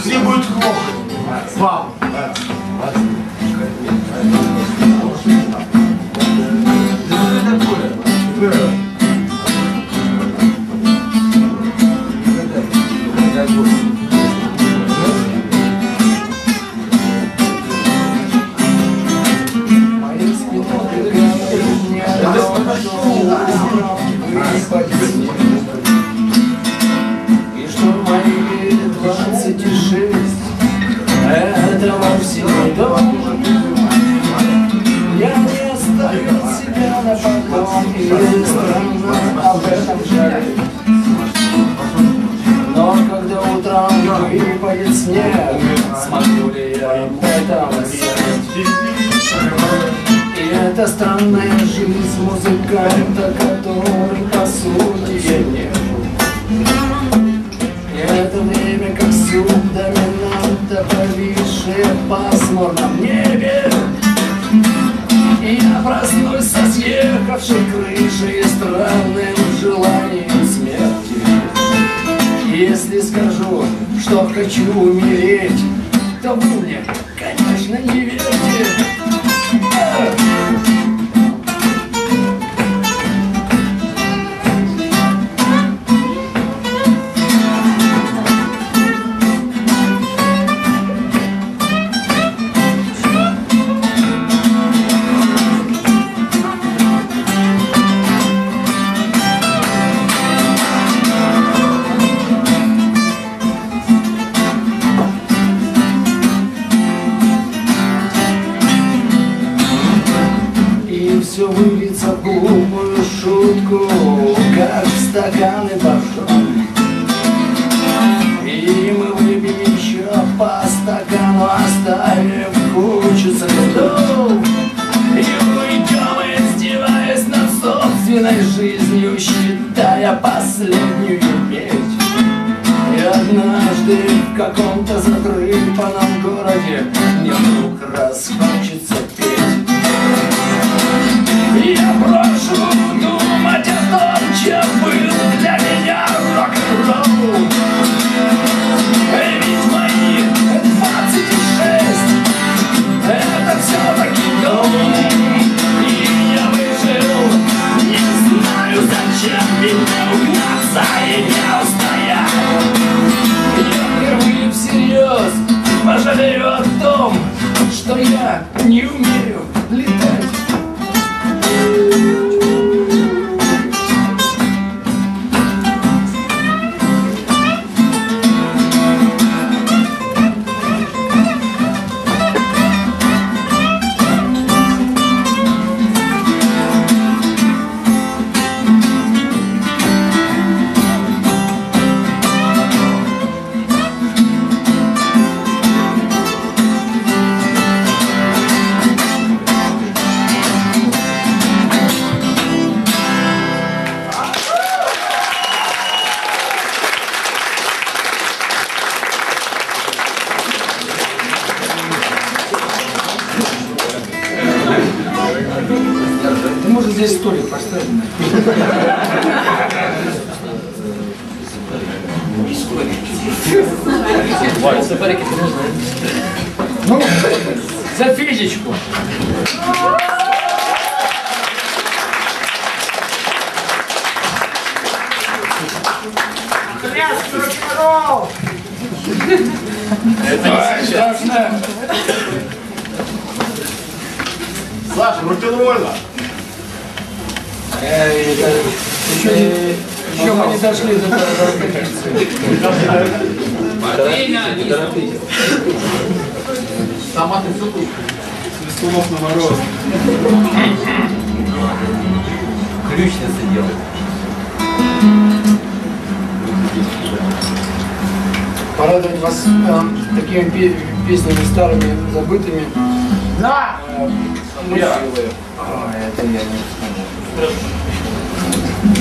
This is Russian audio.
Все будут хлопать. Пап. Странно об этом жалею Но когда утром выпадет снег Смогу ли я об этом? И это странная жизнь музыканта, который по сути я не И это время как суп доминанта, повисшее в пасмурном небе И я проснусь со съехавшей крышей и странным желанием смерти. Если скажу, что хочу умереть, то вы мне, конечно, не верьте глупую шутку, как в стаканы башон. И мы выпьем еще по стакану, оставив кучу следов. И уйдем, издеваясь над собственной жизнью, считая последнюю медь. И однажды в каком-то задрыпанном городе мне вдруг расхочется петь. Я прошу Здесь столик поставить? Ну, за физичку. Это не страшно. Саша, рок-н-ролльно. Еще, еще мы не дошли до до репетиции. Сама ты все тут. Свистунов на мороз. Ключница делает. Порадовать вас э, такими пе- песнями старыми, забытыми. Да! Э, мы- Ой, это я не вспомнил. branco.